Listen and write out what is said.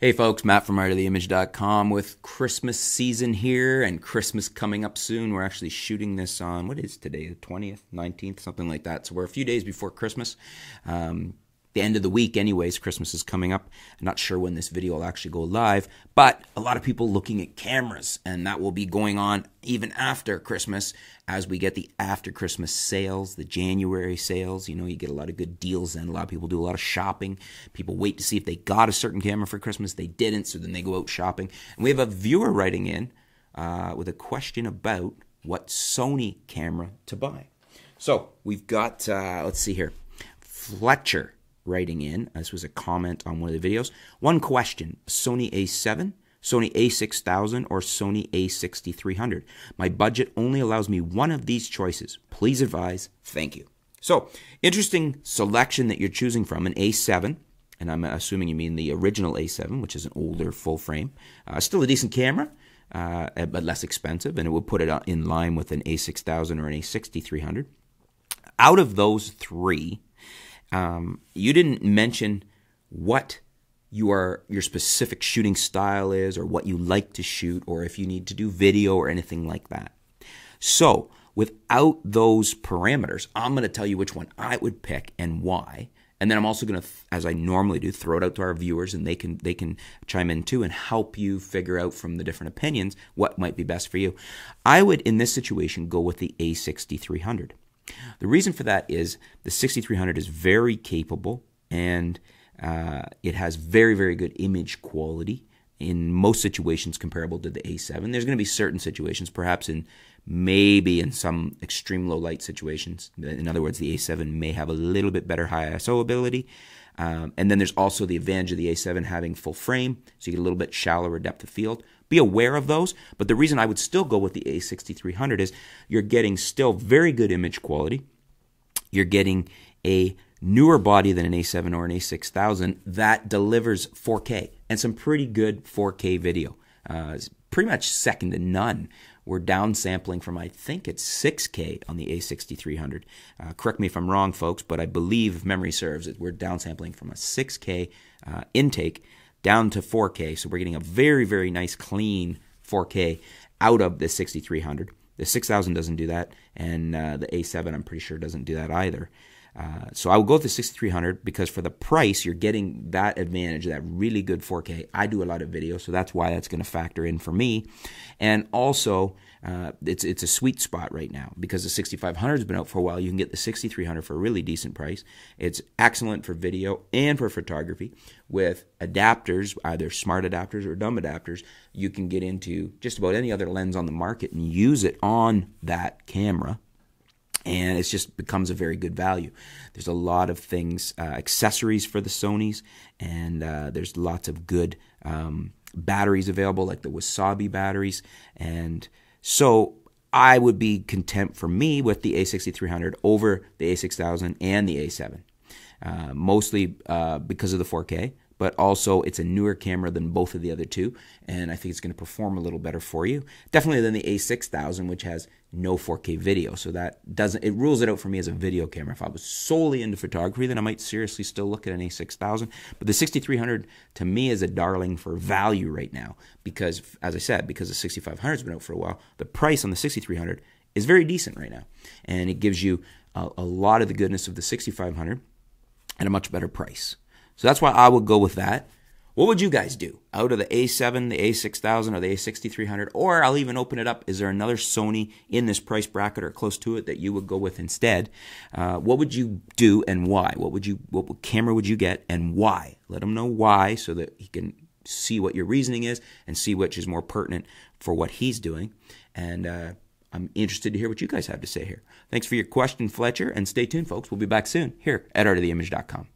Hey folks, Matt from artoftheimage.com with Christmas season here and Christmas coming up soon. We're actually shooting this on, what is today, the 20th, 19th, something like that. So we're a few days before Christmas. Um, the end of the week, anyways. Christmas is coming up. I'm not sure when this video will actually go live, but a lot of people looking at cameras, and that will be going on even after Christmas as we get the after Christmas sales, the January sales. You know, you get a lot of good deals and A lot of people do a lot of shopping. People wait to see if they got a certain camera for Christmas. They didn't, so then they go out shopping. And we have a viewer writing in uh, with a question about what Sony camera to buy. So we've got, uh, let's see here, Fletcher writing in. This was a comment on one of the videos. One question Sony A7, Sony A6000, or Sony A6300? My budget only allows me one of these choices. Please advise. Thank you. So, interesting selection that you're choosing from an A7. And I'm assuming you mean the original A7, which is an older full frame. Uh, still a decent camera, uh, but less expensive, and it would put it in line with an A6000 or an A6300. Out of those three, um, you didn't mention what your your specific shooting style is, or what you like to shoot, or if you need to do video or anything like that. So, without those parameters, I'm going to tell you which one I would pick and why. And then I'm also going to, as I normally do, throw it out to our viewers, and they can they can chime in too and help you figure out from the different opinions what might be best for you. I would, in this situation, go with the A6300. The reason for that is the 6300 is very capable and uh, it has very, very good image quality in most situations comparable to the A7. There's going to be certain situations, perhaps in maybe in some extreme low light situations. In other words, the A7 may have a little bit better high ISO ability. Um, and then there's also the advantage of the A7 having full frame, so you get a little bit shallower depth of field. Be aware of those, but the reason I would still go with the A6300 is you're getting still very good image quality. You're getting a newer body than an A7 or an A6000 that delivers 4K and some pretty good 4K video. Uh, pretty much second to none. We're downsampling from, I think it's 6K on the A6300. Uh, correct me if I'm wrong, folks, but I believe, if memory serves, that we're downsampling from a 6K uh, intake down to 4K. So we're getting a very, very nice, clean 4K out of the 6300. The 6000 doesn't do that, and uh, the A7, I'm pretty sure, doesn't do that either. Uh, so I will go with the 6300 because for the price, you're getting that advantage, that really good 4K. I do a lot of video, so that's why that's going to factor in for me. And also, uh, it's it's a sweet spot right now because the 6500 has been out for a while. You can get the 6300 for a really decent price. It's excellent for video and for photography with adapters, either smart adapters or dumb adapters. You can get into just about any other lens on the market and use it on that camera and it just becomes a very good value. There's a lot of things, uh, accessories for the Sony's, and uh, there's lots of good um, batteries available, like the Wasabi batteries, and so I would be content for me with the A6300 over the A6000 and the A7, uh, mostly uh, because of the 4K but also it's a newer camera than both of the other two, and I think it's going to perform a little better for you. Definitely than the A6000, which has no 4K video, so that doesn't it rules it out for me as a video camera. If I was solely into photography, then I might seriously still look at an A6000. But the 6300 to me is a darling for value right now because, as I said, because the 6500 has been out for a while, the price on the 6300 is very decent right now, and it gives you a, a lot of the goodness of the 6500 at a much better price. So that's why I would go with that. What would you guys do out of the A7, the A6000, or the A6300? Or I'll even open it up. Is there another Sony in this price bracket or close to it that you would go with instead? Uh, what would you do and why? What would you? What camera would you get and why? Let him know why so that he can see what your reasoning is and see which is more pertinent for what he's doing. And uh, I'm interested to hear what you guys have to say here. Thanks for your question, Fletcher, and stay tuned, folks. We'll be back soon here at artoftheimage.com.